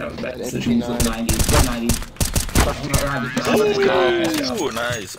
That was bad. That Switch nice.